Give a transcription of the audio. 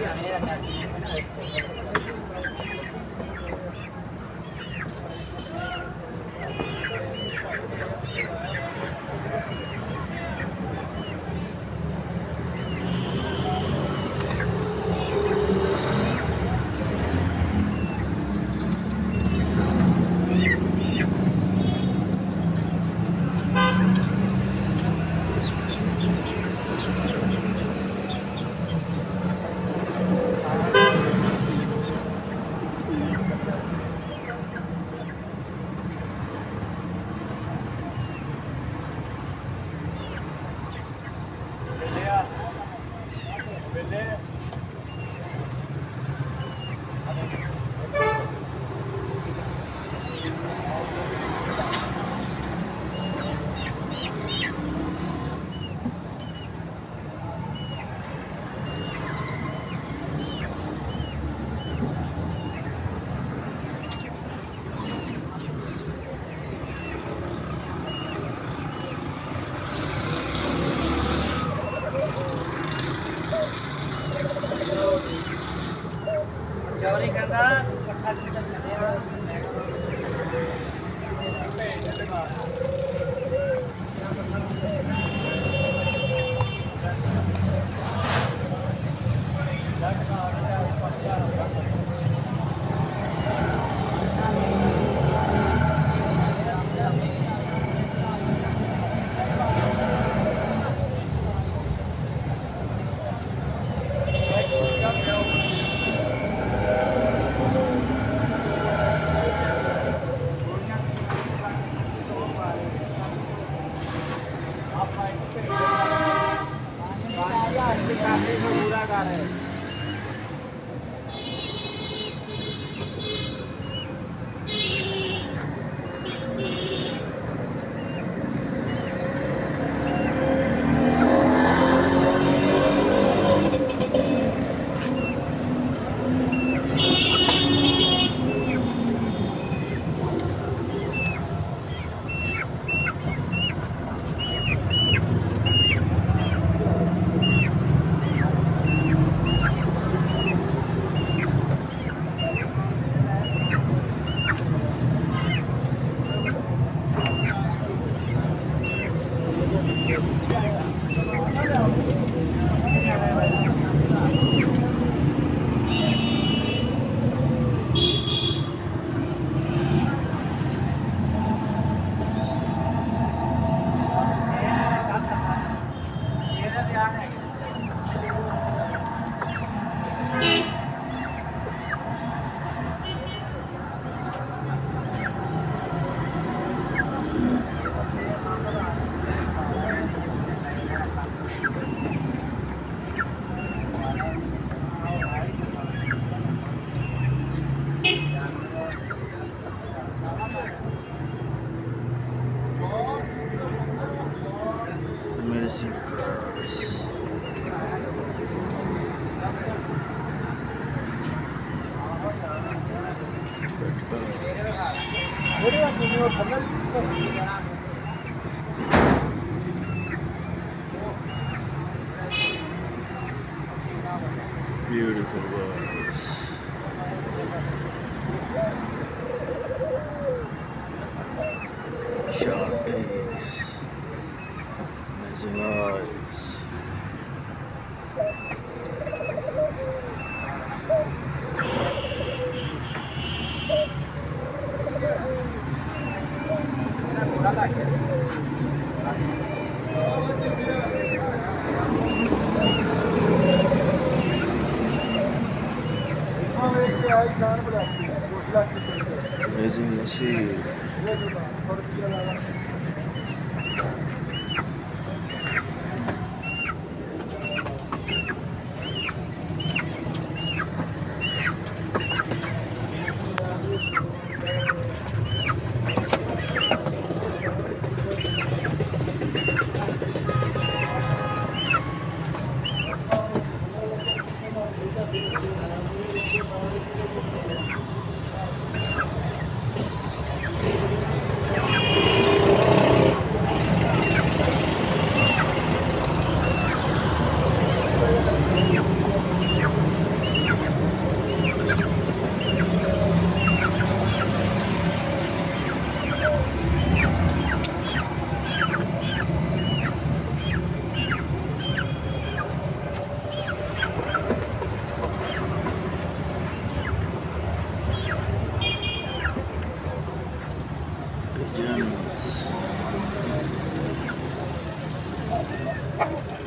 la Chauri करना तो काफ़ी बुरा कार है। Thank you. Bird. Beautiful birds. Amazing eyes. Amazing see. Thank you.